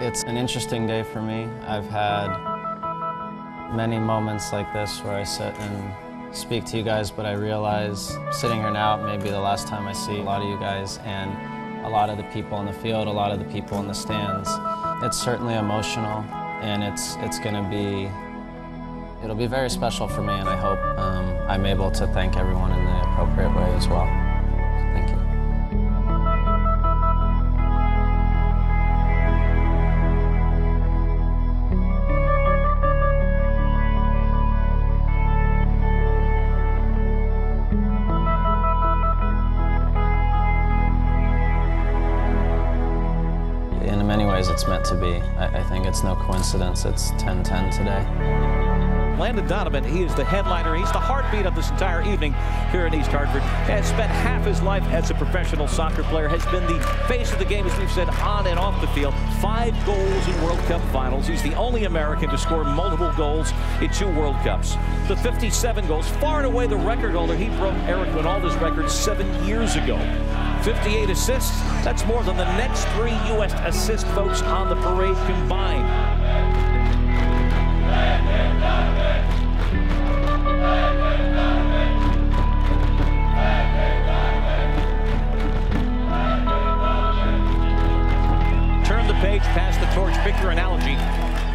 It's an interesting day for me. I've had many moments like this where I sit and speak to you guys, but I realize sitting here now, may be the last time I see a lot of you guys and a lot of the people in the field, a lot of the people in the stands. It's certainly emotional, and it's it's going to be it'll be very special for me, and I hope um, I'm able to thank everyone in the appropriate way as well. It's meant to be. I, I think it's no coincidence it's 10-10 today. Landon Donovan, he is the headliner. He's the heartbeat of this entire evening here in East Hartford. Has spent half his life as a professional soccer player. Has been the face of the game, as we've said, on and off the field. Five goals in World Cup finals. He's the only American to score multiple goals in two World Cups. The 57 goals, far and away the record holder. He broke Eric Wynalda's record seven years ago. 58 assists. That's more than the next three U.S. assist folks on the parade combined. Turn the page, pass the torch, pick your analogy.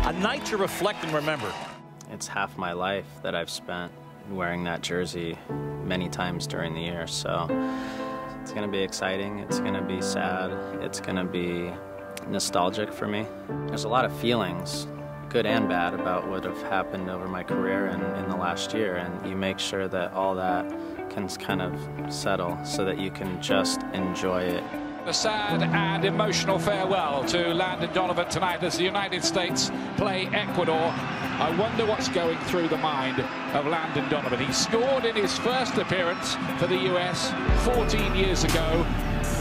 A night to reflect and remember. It's half my life that I've spent wearing that jersey many times during the year, so it's going to be exciting, it's going to be sad, it's going to be nostalgic for me. There's a lot of feelings, good and bad, about what have happened over my career and in the last year, and you make sure that all that can kind of settle so that you can just enjoy it A sad and emotional farewell to Landon Donovan tonight as the United States play Ecuador. I wonder what's going through the mind of Landon Donovan. He scored in his first appearance for the US 14 years ago.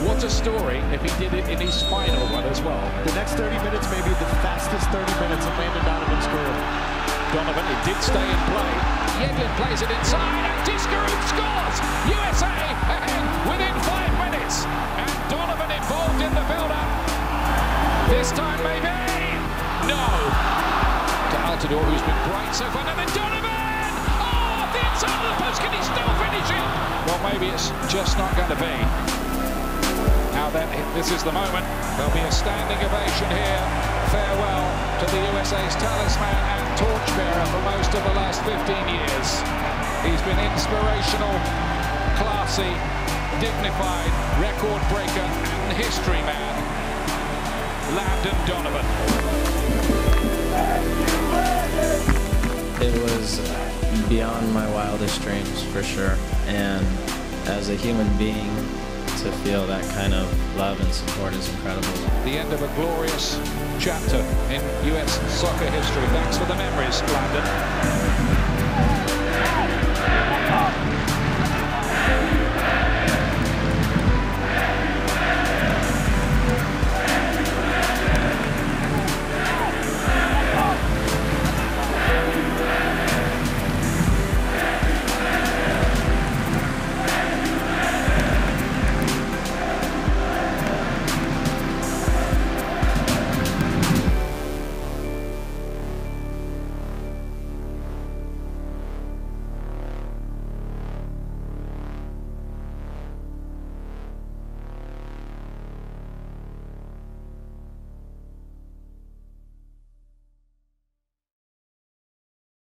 What a story if he did it in his final one as well. The next 30 minutes may be the fastest 30 minutes of Landon Donovan's career. Donovan, it did stay in play. Yedlin plays it inside and Diskerud scores! USA ahead within five minutes. And Donovan involved in the build-up. This time Who's been so far. And then Donovan! Oh, the inside of the post. Can he still finish it? Well, maybe it's just not going to be. Now then, this is the moment. There'll be a standing ovation here. Farewell to the USA's talisman and torchbearer for most of the last 15 years. He's been inspirational, classy, dignified, record breaker and history man. Landon Donovan. It was beyond my wildest dreams, for sure. And as a human being, to feel that kind of love and support is incredible. The end of a glorious chapter in US soccer history. Thanks for the memories, Landon.